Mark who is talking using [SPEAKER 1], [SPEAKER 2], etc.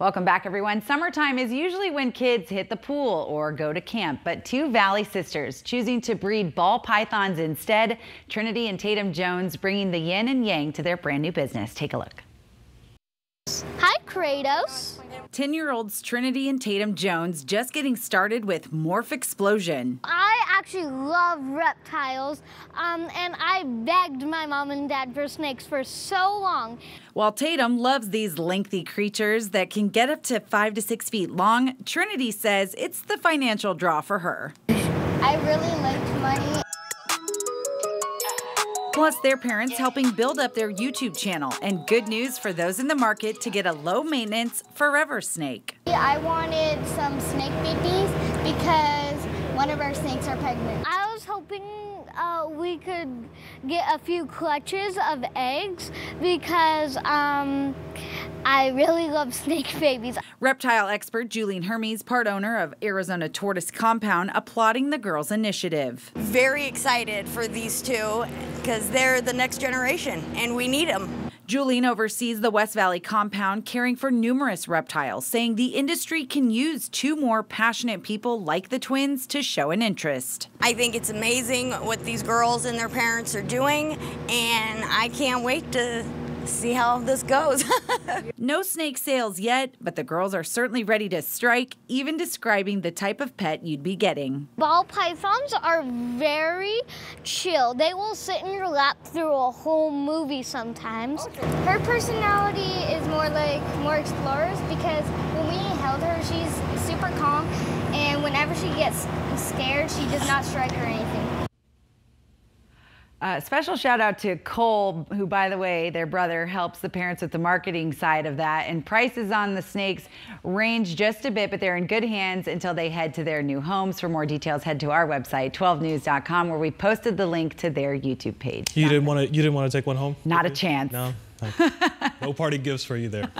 [SPEAKER 1] Welcome back, everyone. Summertime is usually when kids hit the pool or go to camp, but two Valley sisters choosing to breed ball pythons instead. Trinity and Tatum Jones bringing the yin and yang to their brand new business. Take a look.
[SPEAKER 2] Hi, Kratos.
[SPEAKER 1] 10 year olds Trinity and Tatum Jones just getting started with Morph Explosion.
[SPEAKER 2] I actually love reptiles, um, and I begged my mom and dad for snakes for so long.
[SPEAKER 1] While Tatum loves these lengthy creatures that can get up to five to six feet long, Trinity says it's the financial draw for her.
[SPEAKER 2] I really liked money.
[SPEAKER 1] Plus, their parents helping build up their YouTube channel. And good news for those in the market to get a low maintenance forever snake.
[SPEAKER 2] I wanted some snake babies because one of our snakes are pregnant. I was hoping uh, we could get a few clutches of eggs because um, I really love snake babies.
[SPEAKER 1] Reptile expert Julian Hermes, part owner of Arizona Tortoise Compound, applauding the girls' initiative.
[SPEAKER 3] Very excited for these two because they're the next generation and we need them.
[SPEAKER 1] Julian oversees the West Valley compound, caring for numerous reptiles, saying the industry can use two more passionate people like the twins to show an interest.
[SPEAKER 3] I think it's amazing what these girls and their parents are doing, and I can't wait to see how this goes.
[SPEAKER 1] no snake sales yet, but the girls are certainly ready to strike, even describing the type of pet you'd be getting.
[SPEAKER 2] Ball pythons are very chill. They will sit in your lap through a whole movie sometimes. Her personality is more like more explorers because when we held her, she's super calm, and whenever she gets scared, she does not strike or anything.
[SPEAKER 1] Uh, special shout out to Cole, who, by the way, their brother helps the parents with the marketing side of that. And prices on the snakes range just a bit, but they're in good hands until they head to their new homes. For more details, head to our website, 12news.com, where we posted the link to their YouTube page.
[SPEAKER 4] You didn't want to. You didn't want to take one home.
[SPEAKER 1] Not a chance.
[SPEAKER 4] No. No party gifts for you there.